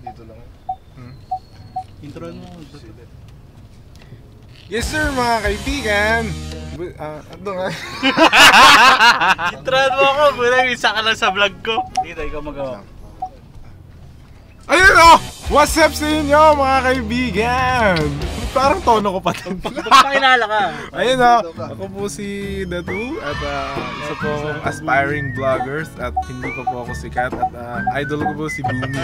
dito lang. Intro mo. Yes sir mga kaibigan! Ah, ano nga? Intro mo ako. Bulang isa ka lang sa vlog ko. Dito, ikaw magawa. Ayun oh! What's up sa inyo mga kaibigan? Parang tono ko pa din. Pakilala ka. Ayun oh! Ako po si Datu at ah, isa po akong aspiring vloggers at hindi pa po ako sikat at ah, idol ko po si Boomy.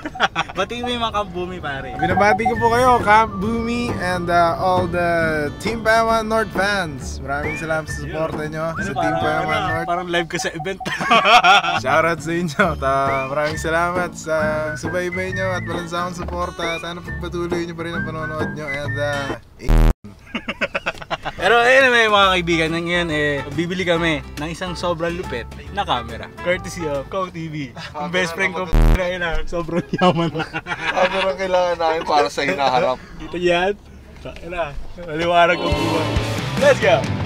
Bati mo yung mga kambumi pare. Binabati ko po kayo, Camp Boomy and ah, all the Team Payaman North fans. Maraming salamat sa suporta nyo sa Team Payaman ano, North. parang live ka sa event. Shoutout sa inyo. Ta, maraming salamat sa subaybay nyo at walang sa akong suporta. Sana pagpatuloy nyo pa rin ang panonood nyo. And uh, Pero anyway mga kaibigan, ngayon eh, bibili kami ng isang sobrang lupit na camera. Courtesy of Kong TV. Ang best friend ko na ina, sobrang yaman na. Ano ang kailangan namin para sa hinaharap? Ito yan. Ina, maliwanag ang buwan. Let's go!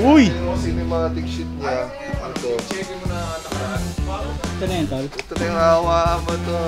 Uy! Yung cinematic shit niya. Ito. Ito na yan, tol. Ito na yung hawa mo to.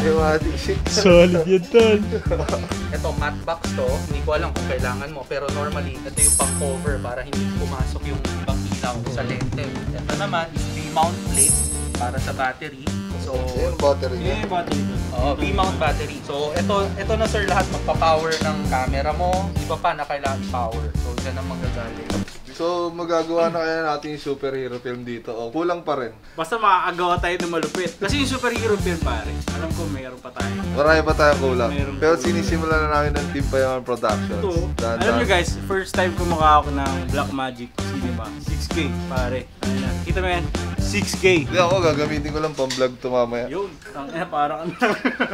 Cinematic shit. Solid yun, tol. Ito, matte box to. Hindi ko alam kung kailangan mo. Pero normally, ito yung pang cover para hindi pumasok yung ibang ilaw sa lente. Ito naman is V-mount plate para sa battery. So, Yung battery niya. yung battery ko. oh, V-mount battery. So, ito, ito na sir lahat magpa-power ng camera mo. Iba pa na kailangan i-power. So, dyan ang magagaling. So, magagawa na kaya natin yung superhero film dito. O, kulang pa rin. Basta makakagawa tayo ng malupit. Kasi yung superhero film pare, alam ko mayroon pa tayo. Marami pa tayong kulang. Meron Pero kulang. sinisimulan na namin ng Team Payaman Productions. Ito, Dahan-dahan. alam nyo guys, first time ako ng Black Magic Cinema. 6K pare. Ayun na. Kita mo yan? 6K. Hindi ako, gagamitin ko lang pang vlog to mamaya. Yun, ang ina parang ano.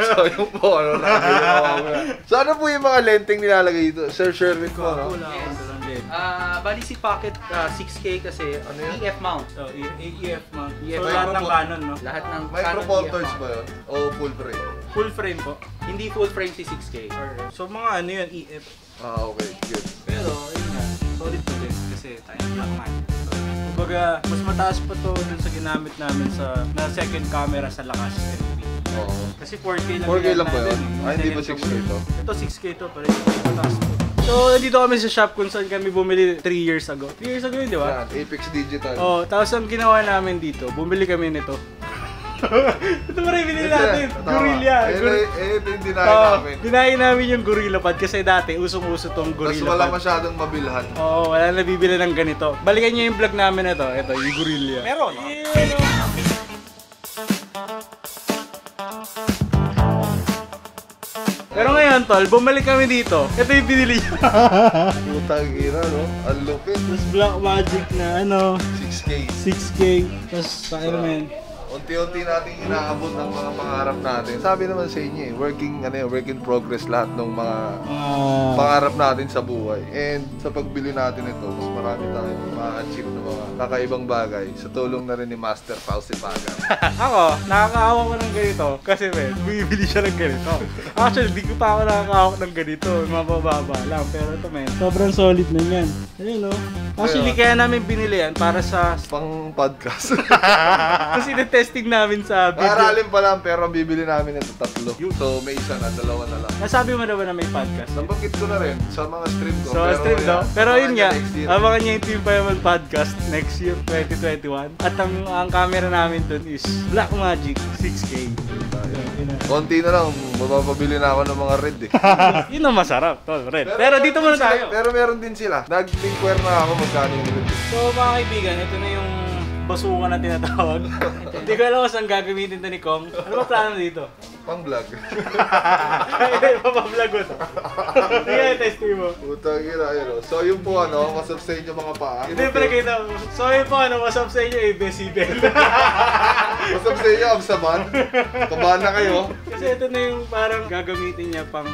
so, yung po, ano na. so, ano po yung mga lenteng nilalagay dito? Sir Sherwin po, no? Din. Ah, bali si Pocket ah, 6K kasi Ano yun? EF mount. So, E- EF mount. EF So, lahat ng. Canon, no? Lahat ng Micro Canon Four EF Thirds mount. ba yun? O full frame? Full frame po. Hindi full frame si 6K. So, mga ano yun, EF. Ah, okay. Good. Pero, yun nga, solid din kasi tayo Black Magic. So, kumbaga, mas mataas pa to dun sa ginamit namin sa na second camera sa lakas FP. Oo. Kasi 4K lang 4K yan lang ba yun? eh. Ah, hindi ba Second 6K to? Ito 6K to, pero ito mataas to. So, dito kami sa shop kung saan kami bumili 3 years ago. 3 years ago yun, di ba? Yan, Apex Digital. Oh, tapos ang ginawa namin dito, bumili kami nito. Ito pa rin binili natin. Gorilla. Eh, eh, ito yung dinahin Oh, namin. dinahin namin yung Gorilla Pad kasi dati usong-uso tong Tapos Gorilla wala Pad. masyadong mabilhan. Oo, wala na bibili ng ganito. Balikan nyo yung vlog namin na to. Ito, yung gorilla. Meron. Pero ngayon, tol, bumalik kami dito. Ito yung binili niya. Putang ina, no? Ang lupit. Tapos Black Magic na ano, 6K. 6K. Tapos Spider-Man. Unti-unti natin inaabot ang mga pangarap natin. Sabi naman sa inyo eh, working, ano, work in progress lahat ng mga Ah, pangarap natin sa buhay. And sa pagbili natin ito, mas marami tayong ma-achieve ng mga kakaibang bagay sa tulong na rin ni Master Fauci Pagan. ako, nakakaawa ko ng ganito. Kasi men, bumibili siya ng ganito. Actually, di ko pa ako nakakaawa ng ganito. Mabababa lang. Pero ito men, sobrang solid na yan. Ayun no. Actually, kaya namin binili yan para sa... Pang podcast. Kasi na-testing namin sa video. Aralin pa lang, pero bibili namin ito tatlo. So may isa na, dalawa na lang. Nasabi mo na ba na may podcast? Nabanggit ko na rin sa mga stream ko. So, pero stream no? yan, Pero yun nga. Abangan niya yung Team Payaman Podcast next year, 2021. At ang, ang camera namin dun is Blackmagic 6K. Yun na. Konti na lang, mapapabili na ako ng mga red eh. Yun ang masarap, tol, red. Pero, dito muna sila- tayo. Pero meron din sila. Nag-inquire na ako magkano yung red. So mga kaibigan, ito na yung basukan na tinatawag. Hindi ko alam kung saan gagamitin ito ni Kong. Ano ba plano dito? Pang vlog. Ay, papablog mo to. Sige, testing mo. Putang ina, yun oh. So yun po ano, masap sa inyo mga paa. Hindi, pre, kita mo. So yun po, ano, what's up sa inyo, ABS-CBN. Masap sa inyo, Absaman. Kabahan na kayo. Kasi ito na yung parang gagamitin niya pang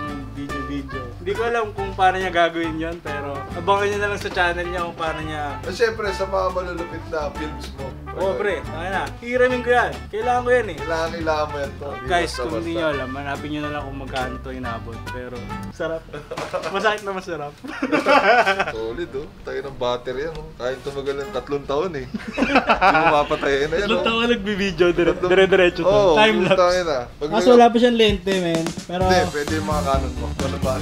video-video. Hindi ko alam kung paano niya gagawin yon pero abangan niyo na lang sa channel niya kung paano niya At syempre, sa mga malulupit na films mo, Oo, pre. Tanga na. Hiramin ko yan. Kailangan ko yan eh. Kailangan kailangan mo yan to. Guys, basta-basta. kung hindi nyo alam, hanapin nyo na lang kung magkano to inabot. Pero, sarap. Masakit na masarap. Solid oh. Tayo ng battery yan oh. Kahit tumagal ng tatlong taon eh. Hindi mo mapatayin na yan Tatlong oh. taon ka nagbibideo, dire-diretso to. Oo, Time lapse. ah. Pag Kaso wala pa siyang lente, men. Pero, Hindi, pwede yung mga canon mo. Ano ba?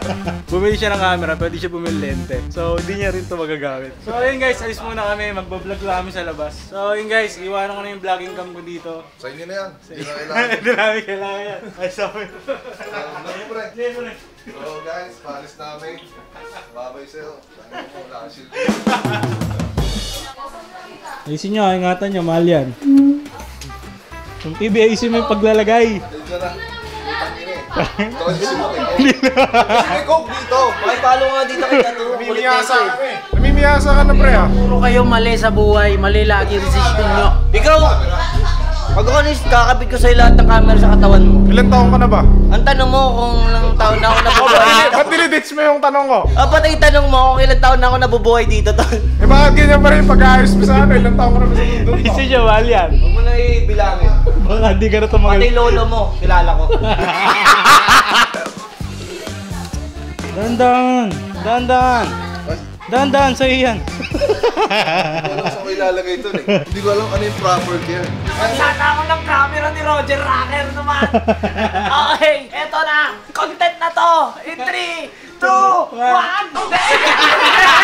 bumili siya ng camera, pwede siya bumili lente. So, hindi niya rin to magagamit. So, ayun guys, alis muna kami. Magbablog lang kami sa labas. So, ayun guys, iwanan ko na yung vlogging cam ko dito. Sa inyo na yan. Hindi na kailangan. Hindi namin kailangan yan. Ay, sorry. Ano? Hindi, pre. So guys, palis namin. Babay sa'yo. Sana mo wala silbi. Ayusin nyo, ingatan nyo, mahal yan. Kung PBIC mo yung paglalagay. Dito na. Eh. Ito. Kasi may dito. Makipalo nga dito kay Tato. Namimiyasa kami. Namimiyasa ka na pre ah. Puro kayo mali sa buhay. Mali lagi resisyon nyo. Ikaw! Pag honest, kakabit ko sa'yo lahat ng camera sa katawan mo. Ilan taong ka na ba? Ang tanong mo kung ilang taon na ako nabubuhay ba't, dito. ba't diniditch mo yung tanong ko? Apat ay tanong mo kung ilang taon na ako nabubuhay dito, tol. Eh bakit ganyan pa rin pag-ayos mo sa ano? Ilan taong ka na ba sa mundo nyo, mahal yan. Huwag mo na ibilangin. Baka hindi ka na tumagal. Pati lolo mo, kilala ko. Dandan! Dandan! Dandan, sa'yo yan. Hindi ko alam saan ko ilalagay ito eh. Hindi ko alam ano yung proper care. Sana ako ng camera ni Roger Racker naman. Okay, eto na. Content na to. In 3, 2, 1.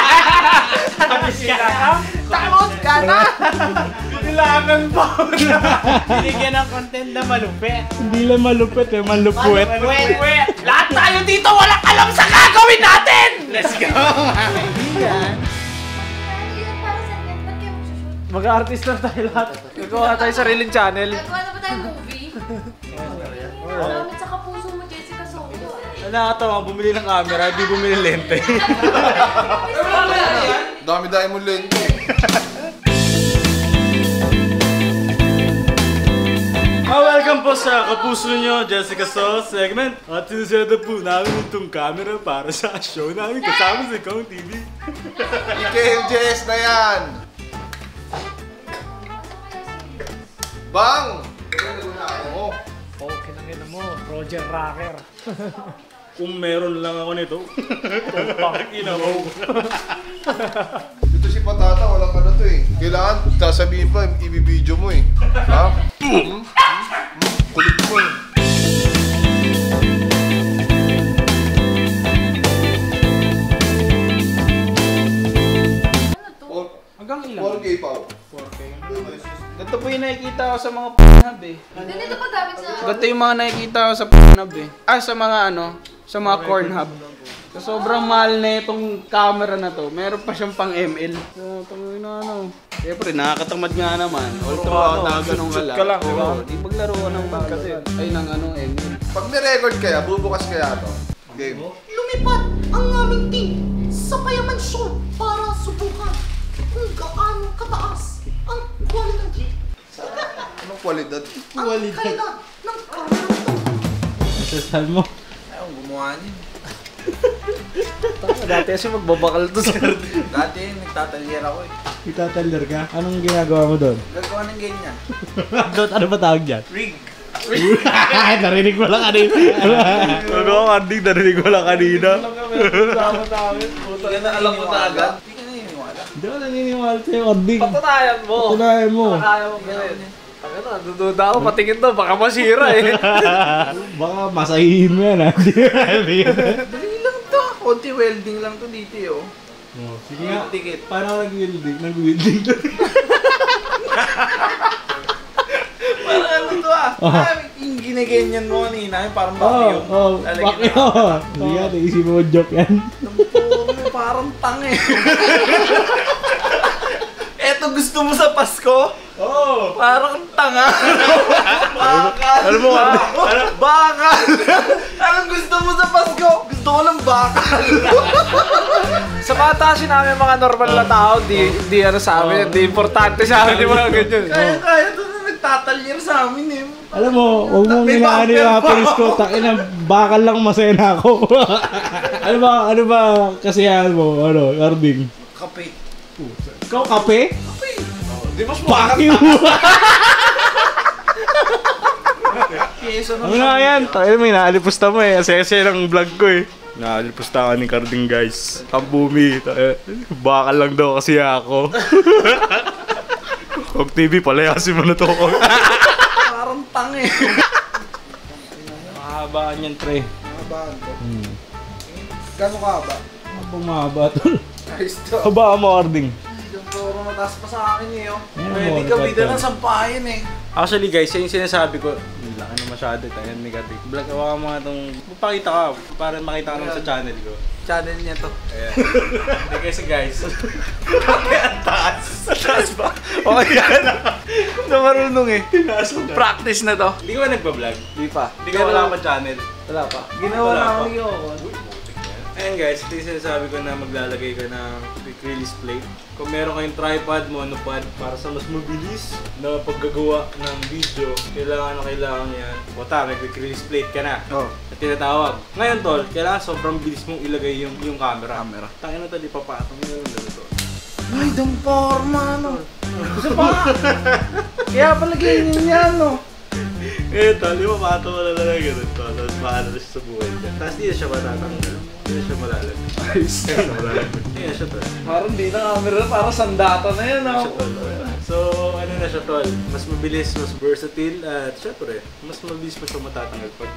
Tapos ka na? Tapos ka na? Kailangan pa na. Binigyan ng content na malupit. Hindi lang malupit eh, malupwet. Wait. Lahat tayo dito walang alam sa gagawin natin. Let's go. Mag-artist lang tayo lahat. Gagawa tayo sariling channel. Nagawa na ba tayong movie? Maramit sa kapuso mo, Jessica Soto. Nakakatawa, bumili ng camera, di bumili lente. Dami-dami mo lente eh. Ah, welcome po sa Kapuso nyo, Jessica So segment. At sinusunod po namin itong camera para sa show namin kasama sa Kong TV. IKMJS na yan! Bang! Oo. Okay na mo, Roger Racker. Kung meron lang ako nito, tumpang ina mo. Dito si Patata, walang ano to eh. Kailangan sasabihin pa, ibibideo mo eh. Ha? Hmm? Hmm? Kulit mo eh. Ano Hanggang ilan? 4K pa ako. 4K. Ganito po yung nakikita ko sa mga p***nab eh. Ganito pa gamit sa... Ganito yung mga nakikita ko sa p***nab eh. Ah, sa mga ano, sa mga corn hub. So, sobrang mahal na itong camera na to. Meron pa siyang pang ML. So, tangin na ano. Siyempre, nakakatamad nga naman. Although, ano, ganun ka lang. ka lang, di ba? Oo, Di maglaro ka ng kasi. Ay, ng ano, ML. Pag may record kaya, bubukas kaya to. Game. Lumipad ang aming team sa Payaman Show para subukan kung gaano kataas ang quality Anong kwalidad? ang kalidad ng camera to. Masasal mo. Gumawa niya. Dati kasi magbabakal to sir. Dati, nagtatalyer ako eh. Itataller ka? Anong ginagawa mo doon? Gagawa ng ganyan. doon, ano ba tawag dyan? Rig. narinig mo lang kanina. Ano ka, Andy? Narinig mo lang kanina. Yan na alam mo na agad. Hindi ka naniniwala. Hindi ako naniniwala sa'yo, Andy. Patunayan mo. Tunayan mo. Kaya mo. Ano, dududa ako, patingin to, baka masira eh. Baka masahihin mo yan, Andy. Dali lang to. Konti welding lang to dito eh, oh. Oh, Sige nga. Tikit. Ka nag-welding? Nag-welding. Parang ano to ah. Oh. Ah, yung ginaganyan mo kanina, parang. Lalagyan Bakit? na- Oo. Sige nga, naisip mo joke yan. Mo parang tang eh. Eto gusto mo sa Pasko? Oo. Parang tanga. bakal. Alam mo, ano? Bakal. Anong gusto mo sa Pasko? Gusto ko ng bakal. Sa bata kasi namin mga normal na tao, di, di ano sa amin, di importante sa amin yung mga ganyan. Kaya-kaya to na nagtatalyer sa amin eh. Alam mo, huwag mong May inaano bumper yung pa. happiness ko. Takin na, bakal lang masaya na ako. ano ba, ano ba kasiyahan mo? Ano, Arding? Kape. Ikaw kape? Di mas Fuck you! Keso Ano nga yan? Tayo mo, inaalipusta mo eh. Asaya-saya ng vlog ko eh. Naalipusta ka ni Carding guys. Kampumi. Tayo- Bakal lang daw kasi ako. Kog TV, palayasin mo na to. Parang tang eh. Mahabaan yan, pre. Mahabaan ko. Gano'n ka ba? Abang mahaba tol. Ayos to. Habaan mo, Carding. Mataas pa sa akin eh, oh. Pwede mga ka bida yan. ng sampahin eh. Actually guys, yung sinasabi ko. Laki na masyado tayo, negative. Vlog, hawakan mo nga itong... Magpakita ka, para makita ka naman sa channel ko. Channel niya to. Ayan. Hindi kasi guys. Bakit ang taas? Ang taas ba? Okay yan. Hindi marunong eh. Practice na to. Hindi ka ba nagpa-vlog? Di pa. Hindi ka wala pa channel? Wala pa. Ginawa na ako ni Yoko. Ayan guys, ito yung sinasabi ko na maglalagay ka ng quick release plate. Kung meron kayong tripod, monopod, para sa mas mabilis na paggagawa ng video, kailangan na kailangan yan. Bota, may quick release plate ka na. Oh. At tinatawag. Ngayon tol, kailangan sobrang bilis mong ilagay yung yung camera. Camera. Tangin na tol, ipapatong mo yung ganito. Ay, dang forma, no. Isa pa. Kaya pala ganyan yan, no. Eh tol, ipapatong mo na lang ganun tol. Tapos paano na siya sa buhay niya. Tapos di na siya matatanggal. Hindi na siya malalag. Ayos. Hindi na siya malalag. Hindi na siya tol. Parang di na camera, parang sandata na yan, siya, tol? So, ano na siya tol? Mas mabilis, mas versatile, at syempre, mas mabilis mo siya matatanggal pag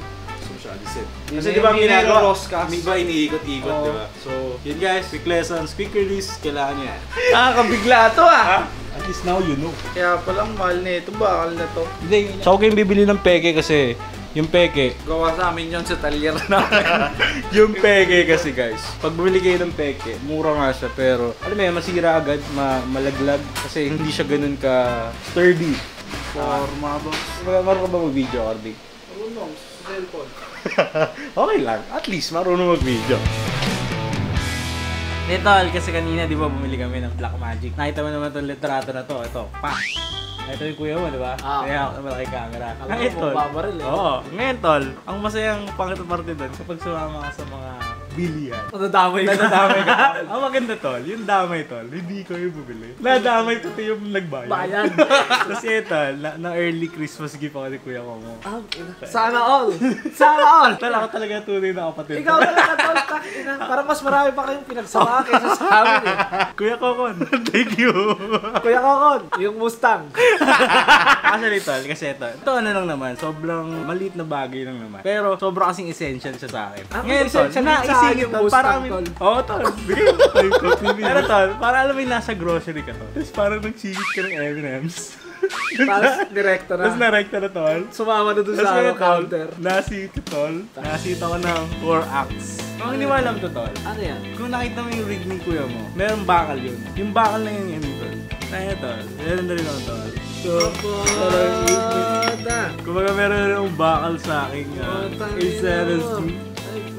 alisin. Hindi Kasi na di ba yung ginagawa? May iba iniikot-ikot, di ba? So, yun guys, quick lessons, quick release, kailangan niya. Nakakabigla to, ah. At least now you know. Kaya palang mahal na ito, bakal na to. Hindi, so okay yung bibili ng peke kasi yung peke, Gawa sa amin yun sa talyer namin. yung peke kasi guys, pag bumili kayo ng peke, mura nga siya pero alam mo yan, masira agad, ma malaglag kasi hindi siya ganun ka sturdy. Forma ba? Mar- Marunong ka ba mag-video, Ardi? Marunong, sa cellphone. okay lang, at least marunong mag-video. Little, kasi kanina di ba bumili kami ng Black Magic. Nakita mo naman itong litrato na to. Ito, pa. Ito yung kuya mo, di ba? Ah. Kaya malaki camera. Alam Ngayon, tol. mababaril eh. Oo. Ngayon, tol. Ang masayang pangit parte doon kapag sumama ka sa mga bilihan. Nadadamay ka. Nadadamay ka. Ang maganda, tol. Yung damay, tol. Hindi ko yung bumili. Nadamay pati yung nagbayad. Bayan. Tapos ito, na, na early Christmas gift ako ni kuya ko mo. Ah, Sana all. Sana all. Tol, ako talaga tunay na kapatid. Ikaw talaga tol, takina. Para mas marami pa kayong pinagsama kaysa sa amin eh. Kuya Kokon, thank you. Kuya Kokon, yung Mustang. Actually, tol, kasi ito, ito ano lang naman, sobrang maliit na bagay lang naman. Pero sobrang kasing essential siya sa akin. Ah, Ngayon, tol, essential tol, Mustang, para kami, oo, oh, tol, bigay mo tayo TV. Pero tol, para alam mo yung nasa grocery ka tol. Tapos parang nagsigit ka ng M&M's. Tapos direkta na. Tapos narekta na tol. Sumama na Tapos sa ano, counter. nasito tol. Nasito ko ng 4 acts. Kung hindi mo alam to tol, Ano yan? kung nakita mo yung rig ni kuya mo, merong bakal yun. Yung bakal na yun yun, tol. Kaya tol, meron na rin ako tol. So, kumbaga meron na rin bakal sa akin uh, Oh, tangina A7S mo.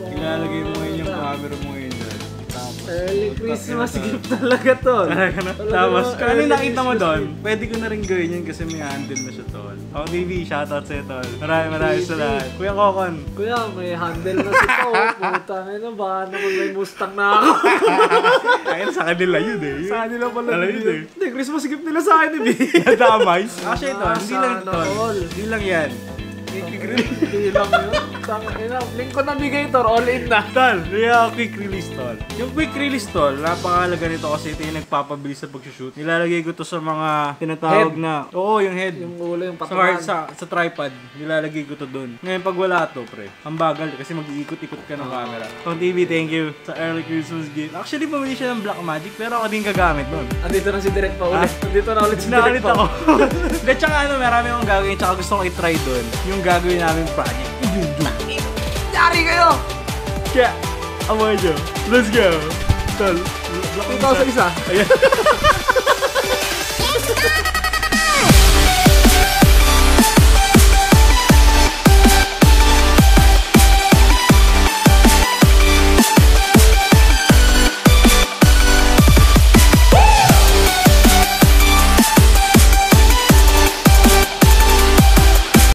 Ilalagay mo ngayon yung camera mo ngayon dyan. Tapos, Early Christmas gift talaga tol. Talaga na. Tapos, kung ano nakita mo doon, pwede ko na rin gawin yun kasi may handle na siya, tol. Ako, TV, shoutout sa'yo, tol. Maraming maraming TV. salamat. Kuya Kokon, Kuya, may handle na si Pao. Puta na yun, baka naman may Mustang na ako. ayun sa kanila yun eh. Sa kanila pala yun yun. Hindi, Christmas gift nila sa akin eh. Nadamay. Actually, tol, hindi lang ito, tol. Hindi lang yan. Hindi lang yun. Tangin ina, link ko navigator, all in na. Tol, kaya quick release tol. Yung quick release tol, napakahalaga nito kasi ito yung nagpapabilis sa pag-shoot. Nilalagay ko to sa mga tinatawag Head. na, oo yung head. Yung ulo, yung sa, hard, patukan. sa, sa tripod, nilalagay ko to doon. Ngayon pag wala to, pre, ang bagal kasi mag-iikot-ikot ka ng camera. Kung TV, thank you sa early Christmas gift. Actually, bumili siya ng Black Magic, pero ako din gagamit nun. Andito na si Direk pa ulit. Andito na ulit si Direk pa. ako. Hindi, tsaka ano, marami akong gagawin, tsaka gusto kong i-try doon. Yung gagawin namin project. Yari kayo! Kaya, amoy nyo. Let's go. Tol, Ikaw sa isa. Ayan.